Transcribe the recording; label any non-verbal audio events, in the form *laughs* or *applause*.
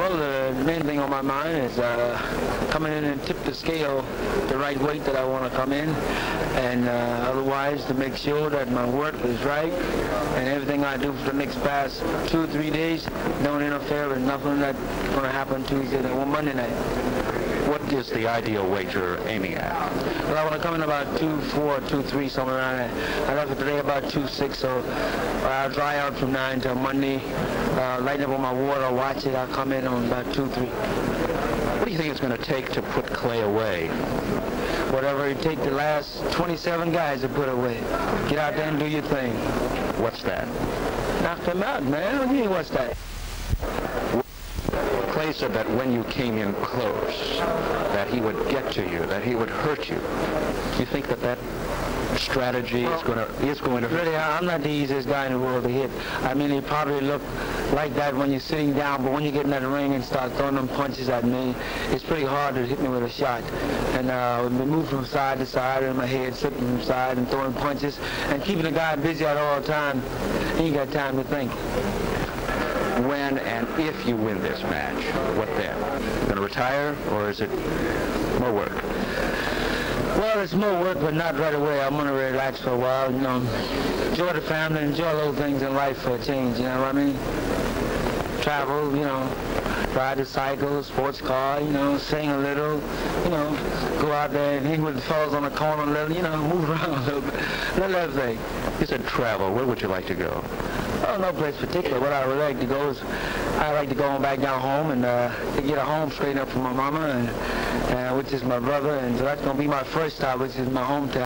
Well, the main thing on my mind is uh, coming in and tip the scale the right weight that I want to come in, and uh, otherwise to make sure that my work is right and everything I do for the next past two or three days don't interfere with nothing that's going to happen Tuesday or Monday night. Is the ideal weight you're aiming at? Well, I want to come in about 2-4, 2-3, somewhere around there. I left it today about 2-6, so I'll dry out from 9 till Monday, uh, lighten up on my water, watch it. I'll come in on about 2-3. What do you think it's going to take to put Clay away? Whatever it take the last 27 guys to put away. Get out there and do your thing. What's that? Knock them out, man. What do you mean, what's that? Clay said that when you came in close, that he would get to you, that he would hurt you. Do you think that that strategy is going to is going to Really, I'm not the easiest guy in the world to hit. I mean, he probably look like that when you're sitting down, but when you get in that ring and start throwing them punches at me, it's pretty hard to hit me with a shot. And uh, we move from side to side in my head, slipping from side and throwing punches, and keeping the guy busy at all time. He ain't got time to think. When and if you win this match, what then? Going to retire, or is it more work? Well, it's more work, but not right away. I'm gonna relax for a while, you know, enjoy the family, enjoy little things in life for a change. You know what I mean? Travel, you know, ride a cycle, sports car, you know, sing a little, you know, go out there and hang with the fellas on the corner a little, you know, *laughs* move around a little bit, little everything. You said travel. Where would you like to go? Oh, no place particular. What I would like to go is, I like to go back down home and uh, to get a home straight up for my mama, and, uh, which is my brother, and so that's gonna be my first stop, which is my hometown.